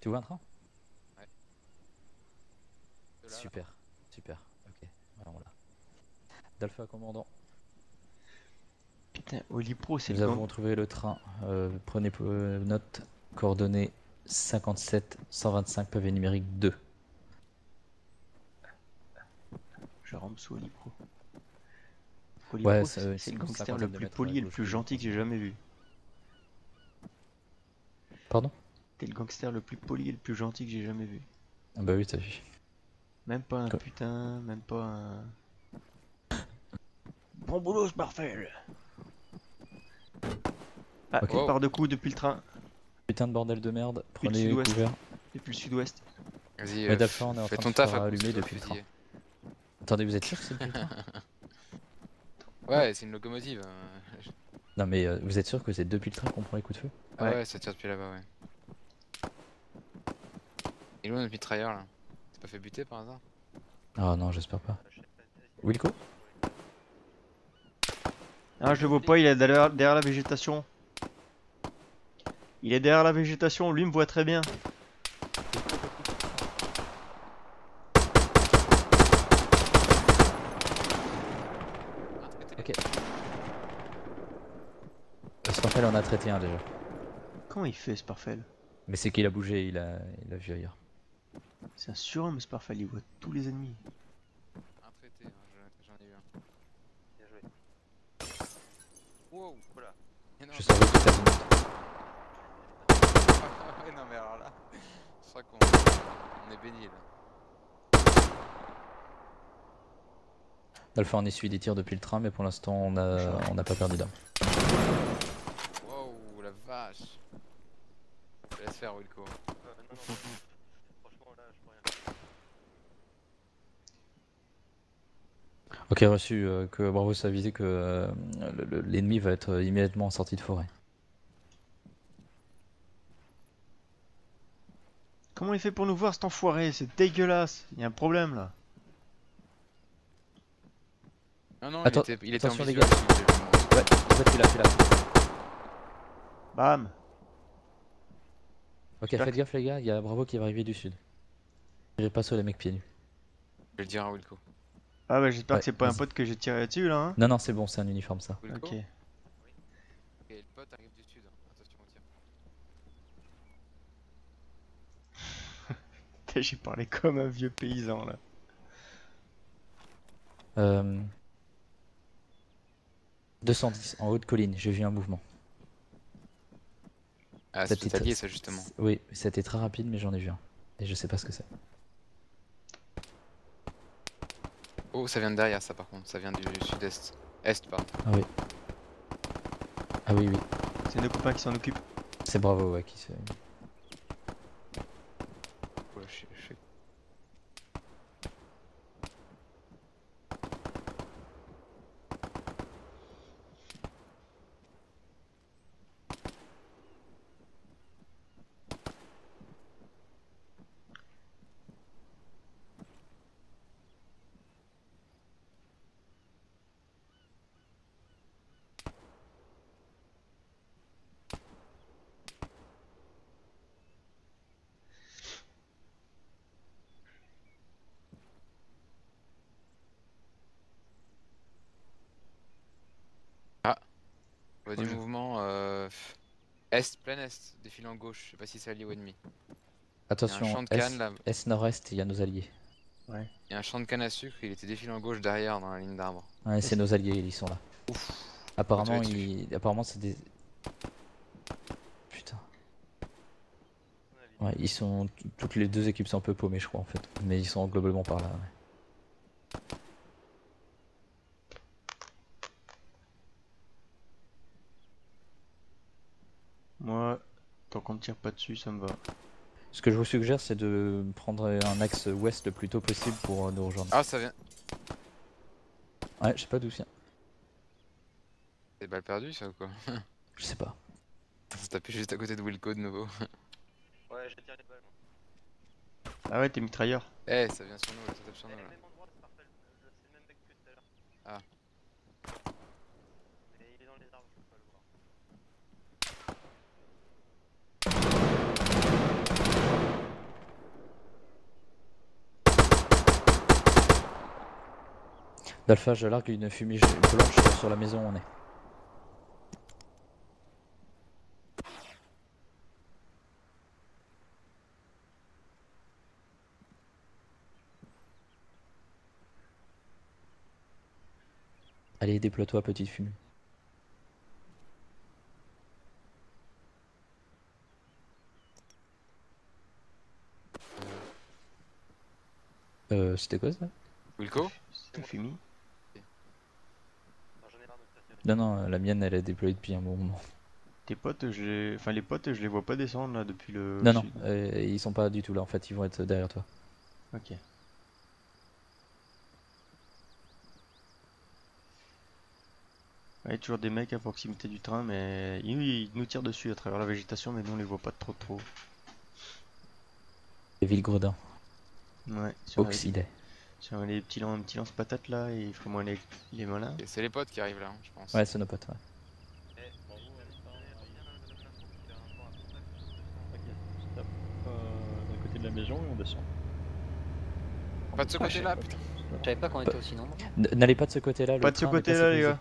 Tu vois un train? Là, Super, super. Ok, voilà, on l'a. D'Alpha commandant. Putain, Olipro c'est Nous le avons trouvé le train. Euh, prenez euh, note. Coordonnées 57 125 pavé numérique 2. Je rampe sous Olipro. Ouais, c'est le gangster le plus poli et le plus gentil que j'ai jamais vu. Pardon? T'es le gangster le plus poli et le plus gentil que j'ai jamais vu. Ah Bah oui, t'as vu. Même pas un Quoi? putain, même pas un. Bon boulot, Sparfell Ah, Ok. il part de coups depuis le train, Putain de bordel de merde, Puis le prenez sud-ouest. couvert. depuis le sud-ouest. Vas-y, Mais euh, on est en fais train de se faire coup, allumer depuis le fusillé. Attendez, vous êtes sûr que c'est le putain Ouais, c'est une locomotive. euh. Non mais euh, vous êtes sûr que c'est depuis le train qu'on prend les coups de feu? Ah Ouais. ouais, ça tire depuis là-bas, ouais. Il est où notre mitrailleur là T'es pas fait buter par hasard? Ah non, j'espère pas. Wilco? Ah, je le vois pas, il est derrière, derrière la végétation. Il est derrière la végétation, lui me voit très bien. Ok. Sparfell en a traité un déjà. Comment il fait Sparfell? Mais c'est qu'il a bougé, il a, il a vu ailleurs. C'est un surhomme Sparfell, il voit tous les ennemis. Un traité, hein, je- j'en ai eu un. Bien joué. Wow Voilà. Je savais que non mais alors là, je crois qu'on on est béni là. Alpha on essuie des tirs depuis le train mais pour l'instant on a on n'a pas perdu d'homme. Wow, la vache. Je te laisse faire Wilco. Euh, non, non, franchement là, je peux rien. Ok reçu euh, que Bravo s'est avisé que euh, le- le- l'ennemi va être immédiatement en sortie de forêt. Comment il fait pour nous voir cet enfoiré? C'est dégueulasse. Il y a un problème là. Non, non, Attends- il était, il était en attention, les gars. moi. Ouais, en fait tu l'as fait là. Bam Ok faites gaffe les gars, il y a Bravo qui va arriver du sud. Tirez pas les mecs pieds nus. Je vais le dire à Wilco. Ah bah j'espère Ouais, que c'est pas un pote que j'ai tiré dessus là. Hein Non non c'est bon c'est un uniforme ça. Wilco ok. Et le pote arrive du sud. Attention au tir. J'ai parlé comme un vieux paysan là. Euh... 210 en haute colline, j'ai vu un mouvement. Ah, Ça, justement. Oui, c'était très rapide mais j'en ai vu un. Et je sais pas ce que c'est. Oh, ça vient de derrière ça par contre, ça vient du sud-est. Est, pardon. Ah oui. Ah oui oui. C'est nos copains qui s'en occupent. C'est Bravo ouais qui se... Ouais, je, je fais- Du Ouais, je- mouvement euh, est, plein est, défilant gauche. Je sais pas si c'est allié ou ennemi. Il y a un Attention, champ de est, canne là. est nord-est, il y a nos alliés. Il y a un champ de canne à sucre, il était défilant gauche derrière dans la ligne d'arbre. Ouais, c'est nos alliés, ils sont là. Apparemment, tire dessus. ils... Apparemment c'est des... Putain. Ouais, ils sont... Toutes les deux équipes sont un peu paumées je crois en fait. Mais ils sont globalement par là. ouais. Moi, tant qu'on me tire pas dessus, ça me va. Ce que je vous suggère c'est de prendre un axe ouest le plus tôt possible pour euh, nous rejoindre. Ah, ça vient. Ouais, je sais pas d'où c'est. C'est balle perdue ça ou quoi? Je sais pas. Ça s'est tapé juste à côté de Wilco de nouveau. Ouais, je tire les balles moi. Ah ouais, t'es mitrailleur. Eh, ça vient sur nous là, ça tape sur nous là. même endroit, c'est parfait. Le- C'est le même mec que tout à l'heure. Ah. Mais il est dans les arbres, je peux pas le voir. D'Alpha, je largue une fumée blanche sur la maison où on est. Allez, déploie-toi, petite fumée. Euh, c'était quoi ça? Wilco? Fumi. Non, j'en ai marre de me faire tirer. Non, non, la mienne elle est déployée depuis un bon moment. Tes potes, je les... Enfin, les potes, je les vois pas descendre là depuis le. Non, non, euh, ils sont pas du tout là en fait, ils vont être derrière toi. Ok. Ouais, toujours des mecs à proximité du train, mais ils, ils nous tirent dessus à travers la végétation, mais nous on les voit pas trop trop. Et Villegredin, Ouais, sur, les, Oxydé. Sur les petits, lan- petits lance-patates là, il faut moins les, les malins. Et C'est les potes qui arrivent là, hein, je pense. Ouais, c'est nos potes. Ouais. Eh, euh, d'un côté de la maison et on descend. Pas de ce Ah, côté-là, pas. putain. Je savais pas qu'on était aussi nombreux. N'allez pas de ce côté-là. le Pas de ce côté là, les gars.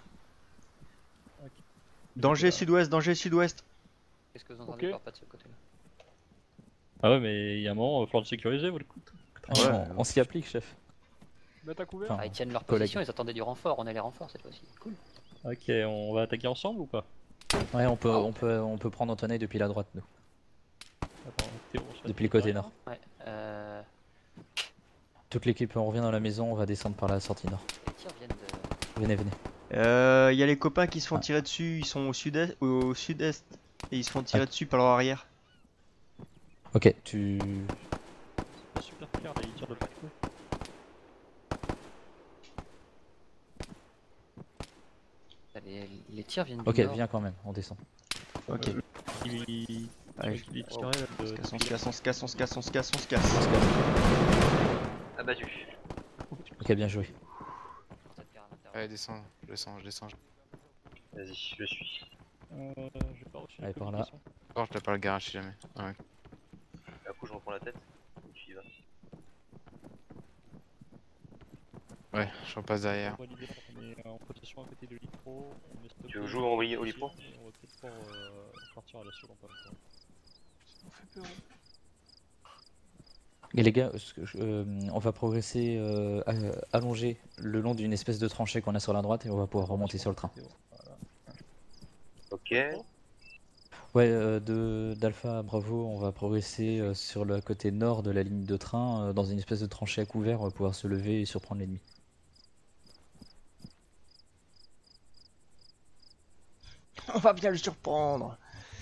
Danger sud-ouest, danger sud-ouest. Qu'est-ce que vous entendez par pas de ce côté-là? Ah ouais, mais il y a un moment, il va falloir le sécuriser, vous le coup. On s'y applique, chef. Mettre à couvert Enfin, Ah, ils tiennent leur collègue. position, ils attendaient du renfort, on a les renforts cette fois-ci. Cool. Ok, on va attaquer ensemble ou pas? Ouais, on peut, on peut, on peut prendre Antoine depuis la droite, nous. Attends, Théo, on se fait Depuis le côté nord. Ouais. Euh... Toute l'équipe, on revient dans la maison, on va descendre par la sortie nord. Les tirs viennent de. Venez, venez. Euh, Il y a les copains qui se font Ah. tirer dessus, ils sont au sud-est, au sud-est, et ils se font tirer Ah. dessus par leur arrière. Ok, tu. C'est pas super clair, là, il tire de partout. Les, les tirs viennent du Ok, nord. viens quand même, on descend. Ok. Il, il... Allez, il est tiré là, on se casse, on se casse, on se casse, on se casse, on se casse, on se casse. Abattu. Ok, bien joué. Allez, descends, je descends, je descends. Vas-y, je suis. Euh, j'ai pas reçu Allez, par là. là par le garage si jamais. Ouais. Un coup, je reprends la tête. Tu y vas. Ouais, je repasse derrière. Est en à côté de stoppé Tu veux jouer au au ici, Lipro et On va peut-être euh, partir à pas longtemps. Fait peur. Et les gars, euh, on va progresser euh, allongé le long d'une espèce de tranchée qu'on a sur la droite et on va pouvoir remonter sur le train. Ok. Ouais, euh, de d'Alpha à Bravo, on va progresser euh, sur le côté nord de la ligne de train, euh, dans une espèce de tranchée à couvert, on va pouvoir se lever et surprendre l'ennemi. On va bien le surprendre.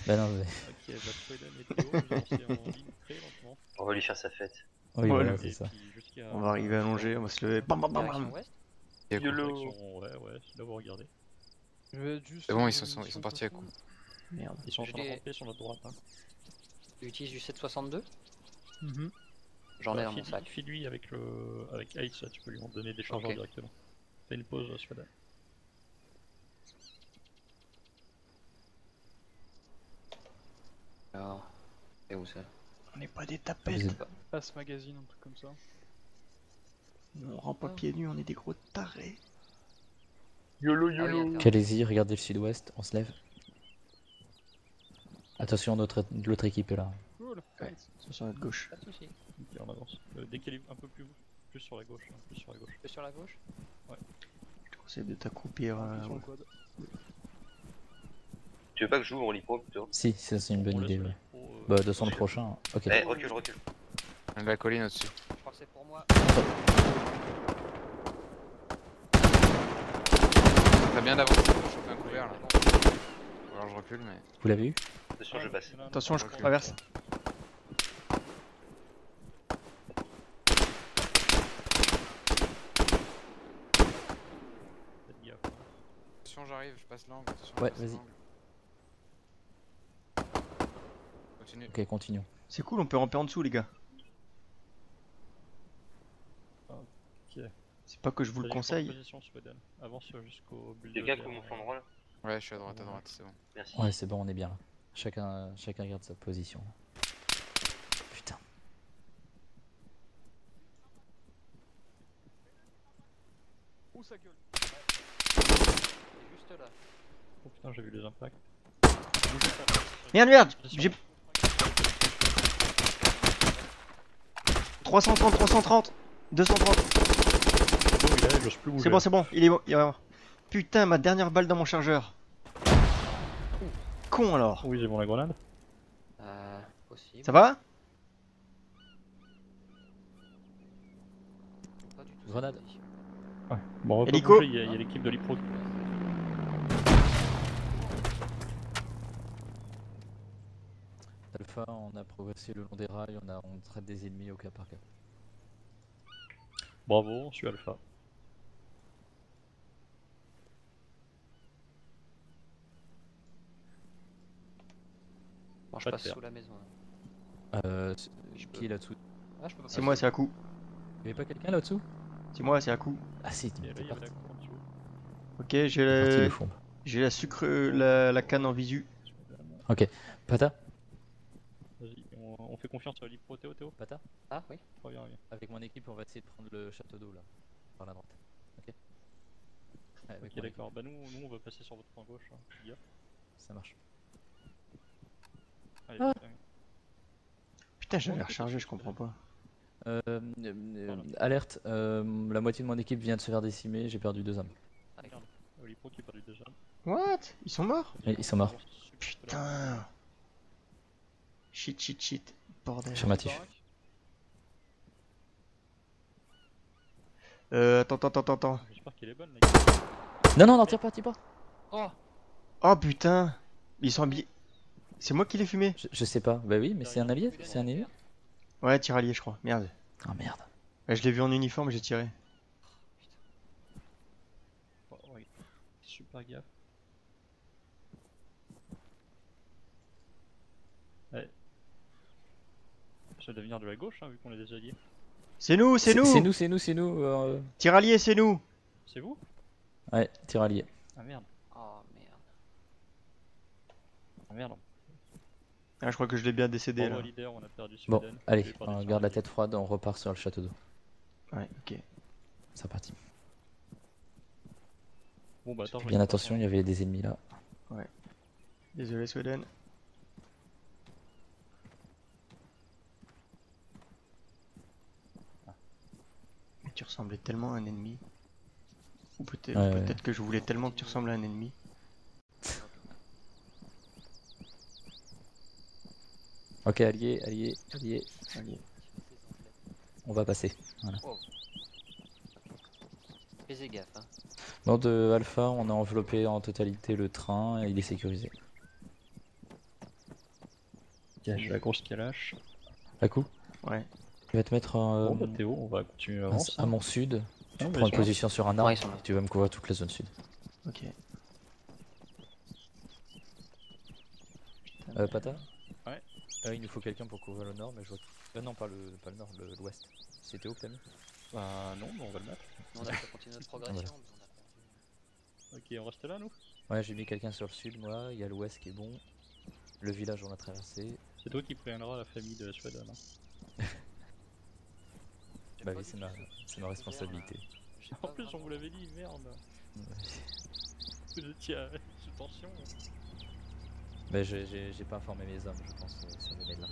Bah non, mais... Ok, bah en ligne très lentement. On va lui faire sa fête. Oui, voilà, c'est ça. On va arriver allongé, on va se lever. Bam bam bam bam. à. YOLO. Ouais, ouais, là vous regardez. Je vais être juste. C'est bon, ils sont, ils sont sur partis à coup. Merde. Ils sont en train de rentrer sur notre droite. Hein. Tu utilises du 762 Mhm. J'en ai Bah, dans mon sac. File-lui avec le... avec là, tu peux lui en donner des chargeurs directement. Fais une pause, Sweden. Alors. C'est où ça On n'est pas des Vous tapettes. Passe magazine, un truc comme ça. On rentre pas pieds nus, on est des gros tarés. YOLO, Ah YOLO. Calez-y, regardez le sud-ouest, on se lève. Attention, notre l'autre équipe est là. Cool. Ouais. Sur notre gauche. Pas de soucis. Ok, on avance. Euh, un peu plus, plus sur la gauche. hein, plus sur la gauche. Suis sur la gauche Je te conseille de t'accroupir. Plus euh, sur le quad. Tu veux pas que je joue au Lipro plutôt Si, ça c'est une bonne idée. ouais. euh, Bah, de son le prochain. Ok. Eh, recule, recule. La colline au-dessus. Je crois que c'est pour moi. T'as bien d'avancer pour choper un couvert là. Ou alors je recule, mais. Vous l'avez eu? Attention, je passe. Attention, je traverse. Faites gaffe. Attention, j'arrive, je passe l'angle. Ouais, vas-y. l'angle. Continue. Ok, continuons. C'est cool, on peut ramper en dessous, les gars. Ok. C'est pas que je vous le conseille. position. Avance jusqu'au Quelqu'un bulldozer. peut me prendre là Ouais, je suis à droite, à droite, c'est bon. Merci. Ouais, c'est bon, on est bien là. Chacun, chacun garde sa position. Putain. Ouh, sa gueule? Juste là. Oh putain, j'ai vu les impacts. Merde, merde. J'ai 330, 330 230 C'est bon. C'est bon, c'est bon, il est bon, il est mort. Putain, ma dernière balle dans mon chargeur. Con alors. Oui, j'ai bon la grenade. Euh, possible. Ça va? Pas du tout Grenade. Ouais. Bon, on va pas Hélico. bouger, il y a, il y a l'équipe de l'Ipro. Alpha, on a progressé le long des rails, on, a, on traite des ennemis au cas par cas. Bravo, je suis Alpha. Bon, je Pas passe sous la maison. là. Euh, Je qui peux. est là-dessous? Ah, je peux pas C'est passer. moi, c'est à coup. Y'avait pas quelqu'un là-dessous? C'est moi, c'est à coup. Ah si, t'es il avait parti. Ok, j'ai la... la sucre, la, la canne en visu. Pata? Vas-y, on, fait confiance à l'Ipro. Théo, Théo. Pata Ah, oui. Reviens, reviens. Avec mon équipe, on va essayer de prendre le château d'eau là, par la droite. Ok Ouais, avec Ok, d'accord. Bah, nous, nous, on va passer sur votre point gauche. Hein. Ça marche. Allez, Ah. Putain, j'avais rechargé, je comprends pas. Euh, euh, euh, alerte, euh, la moitié de mon équipe vient de se faire décimer, j'ai perdu deux hommes. Ah, d'accord. Euh, L'Ipro qui est perdu déjà. What? Ils sont morts? Ils sont morts. Putain. Shit, shit, shit. Bordel. Affirmatif. Euh, attends, attends, attends, attends. J'espère qu'elle est bonne, gueule. Non, non, non, tire pas, tire pas Oh Oh putain Ils sont habillés. C'est moi qui l'ai fumé je, je sais pas, bah oui, mais c'est un allié C'est un allié Ouais, tiralier, je crois. Merde. Ah merde. Ouais, je l'ai vu en uniforme, j'ai tiré. Oh, ouais. Super gaffe. Ouais. Ça doit venir de la gauche, hein, vu qu'on est des alliés. C'est nous, c'est nous C'est nous, c'est nous, c'est nous euh, Tiralier, c'est nous C'est vous? Ouais, tir allié. Ah merde. Oh merde. Ah merde. Ah, je crois que je l'ai bien décédé là. leader, on a perdu Bon, allez, on garde la tête froide, on repart sur le château d'eau. Ouais, ok. C'est parti. Bon bah attends, Bien attention, il y avait des ennemis là. Désolé, Sweden. Tu ressemblais tellement à un ennemi. Ou peut-être Ouais, ouais. peut-être que je voulais tellement que tu ressembles à un ennemi. Ok, allié, allié, allié. Allié. On va passer. Voilà. Fais gaffe, hein. De Alpha, on a enveloppé en totalité le train et il est sécurisé. J'ai la grosse calache. À coup? Ouais. Tu vas te mettre euh, Bon bah Théo, on va continuer à, avance. à mon sud. Tu Non, prends une je- position sur un Ouais, arbre et tu vas me couvrir toute la zone sud. Ok. Euh, Pata Ouais. Euh, il nous faut quelqu'un pour couvrir le nord, mais je vois. que- Euh, non, pas le, pas le nord, le- l'ouest. C'est Théo que t'as mis Bah non, mais on va le mettre. On a fait continuer notre progression, Voilà. mais on a perdu. Ok, on reste là nous? Ouais, j'ai mis quelqu'un sur le sud, moi. Il y a l'ouest qui est bon. Le village, on l'a traversé. C'est toi qui préviendras la famille de Sweden. Hein. Bah oui, c'est ma, c'est responsabilité. En plus, on vous l'avait dit, merde. Vous étiez à sous tension. Mais j'ai- j'ai j'ai pas informé mes hommes, je pense, euh, ça venait de là.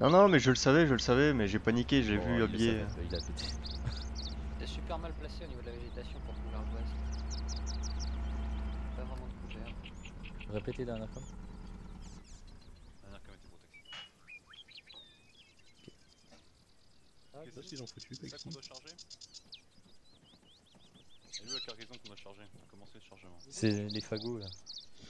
Non, non, mais je le savais, je le savais, mais j'ai paniqué, j'ai Bon, vu habillé. il a pété. T'es super mal placé au niveau de la végétation pour couvrir l'ouest. Pas vraiment de couvert. Répétez dernière fois. Dernière comité protection. Qu'est-ce qu'ils ont foutu C'est ça qu'on doit charger Et nous la cargaison qu'on doit charger, on a commencé le chargement. C'est les fagots là.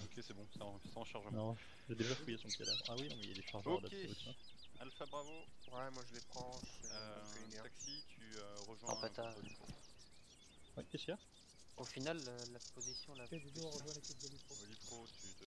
Ok c'est bon, c'est en, c'est en chargement. Non, j'ai déjà fouillé son cadavre. Ah oui, non, mais il y a des chargeurs Ok, adaptés aussi. hein. Alpha Bravo, Ouais, moi je les prends. je euh, je fais une heure. taxi, tu euh, rejoins contre l'Ipro. Ouais, qu'est-ce qu'il y a? Au final, la, la position la plus. Ok, Doudou, on rejoint l'équipe de l'Ipro. Lipro, tu te